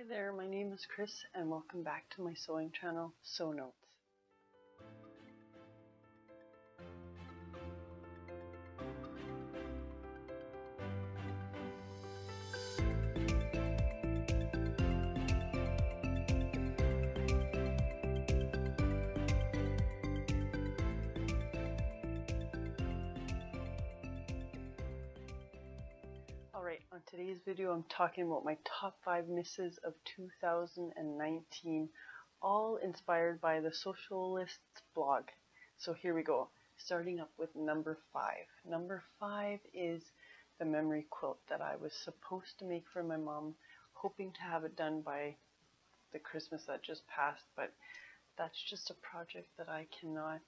Hi there, my name is Chris and welcome back to my sewing channel, Sew Notes. Alright, on today's video I'm talking about my top 5 misses of 2019, all inspired by the Sewcialists blog. So here we go, starting up with number 5. Number 5 is the memory quilt that I was supposed to make for my mom, hoping to have it done by the Christmas that just passed, but that's just a project that I cannot,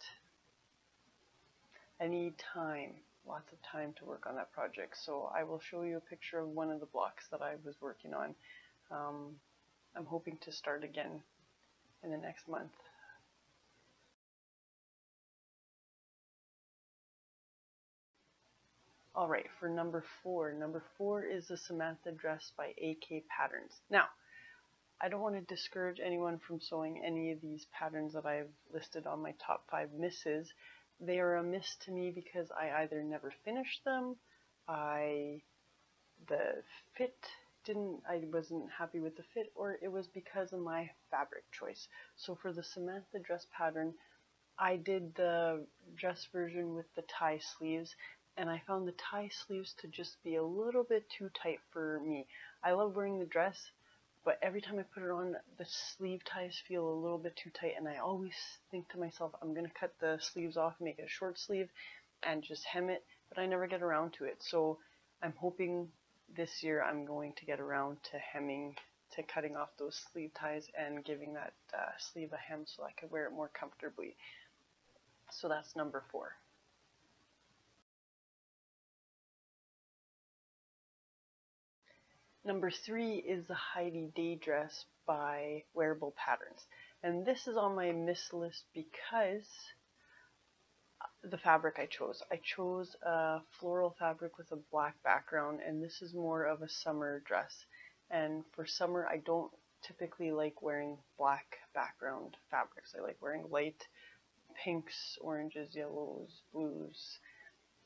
I need time lots of time to work on that project. So I will show you a picture of one of the blocks that I was working on. Um, I'm hoping to start again in the next month. Alright, for number four. Number four is the Samantha dress by AK Patterns. Now, I don't want to discourage anyone from sewing any of these patterns that I've listed on my top five misses they are a miss to me because I either never finished them, I the fit didn't I wasn't happy with the fit or it was because of my fabric choice. So for the Samantha dress pattern, I did the dress version with the tie sleeves and I found the tie sleeves to just be a little bit too tight for me. I love wearing the dress, but every time I put it on, the sleeve ties feel a little bit too tight, and I always think to myself, I'm going to cut the sleeves off, make it a short sleeve, and just hem it, but I never get around to it. So I'm hoping this year I'm going to get around to hemming, to cutting off those sleeve ties and giving that uh, sleeve a hem so I can wear it more comfortably. So that's number four. Number three is the Heidi Day dress by Wearable Patterns. And this is on my miss list because the fabric I chose. I chose a floral fabric with a black background and this is more of a summer dress. And for summer I don't typically like wearing black background fabrics. I like wearing light pinks, oranges, yellows, blues,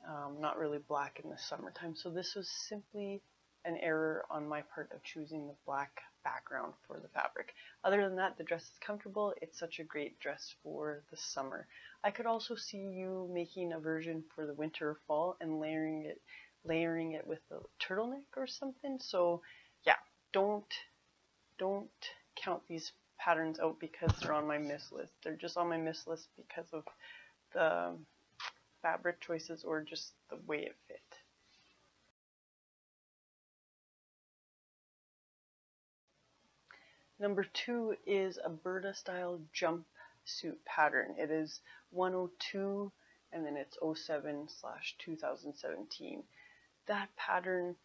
um, not really black in the summertime. So this was simply an error on my part of choosing the black background for the fabric. Other than that, the dress is comfortable. It's such a great dress for the summer. I could also see you making a version for the winter or fall and layering it layering it with a turtleneck or something. So yeah, don't don't count these patterns out because they're on my miss list. They're just on my miss list because of the fabric choices or just the way it fit. Number two is a Burda style jumpsuit pattern. It is 102 and then it's 07 slash 2017. That pattern,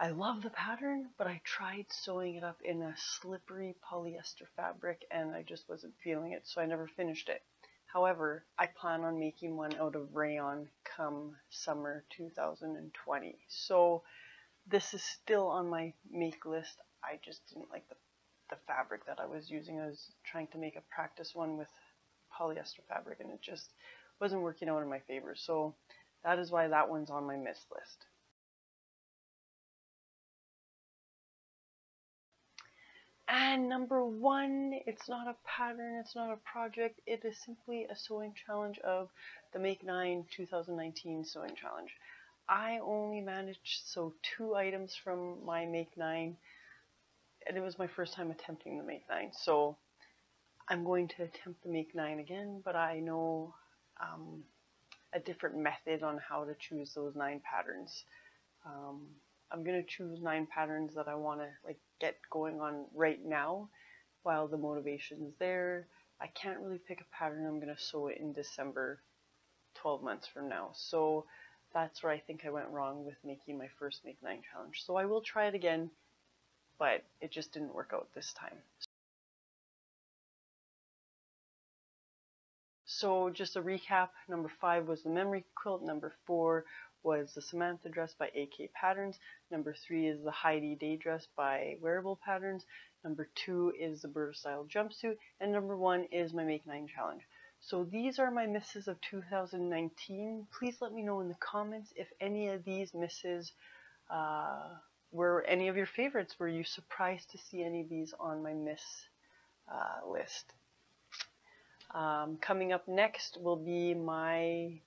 I love the pattern, but I tried sewing it up in a slippery polyester fabric and I just wasn't feeling it, so I never finished it. However, I plan on making one out of rayon come summer 2020. So this is still on my make list. I just didn't like the the fabric that I was using. I was trying to make a practice one with polyester fabric and it just wasn't working out in my favor. So that is why that one's on my miss list. And number one, it's not a pattern, it's not a project, it is simply a sewing challenge of the Make 9 2019 sewing challenge. I only managed to sew two items from my Make 9 and it was my first time attempting the Make 9. So I'm going to attempt the Make 9 again, but I know um, a different method on how to choose those nine patterns. Um, I'm going to choose nine patterns that I want to like get going on right now while the motivation is there. I can't really pick a pattern. I'm going to sew it in December 12 months from now. So that's where I think I went wrong with making my first Make 9 challenge. So I will try it again but it just didn't work out this time. So just a recap, number five was the memory quilt, number four was the Samantha dress by AK Patterns. Number three is the Heidi Day dress by Wearable Patterns. Number two is the Burda Style jumpsuit. And number one is my Make 9 challenge. So these are my misses of 2019. Please let me know in the comments if any of these misses uh, were any of your favorites. Were you surprised to see any of these on my miss uh, list? Um, coming up next will be my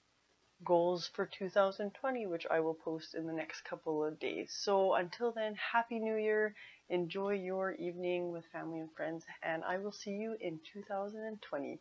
goals for 2020, which I will post in the next couple of days. So until then, Happy New Year. Enjoy your evening with family and friends, and I will see you in 2020.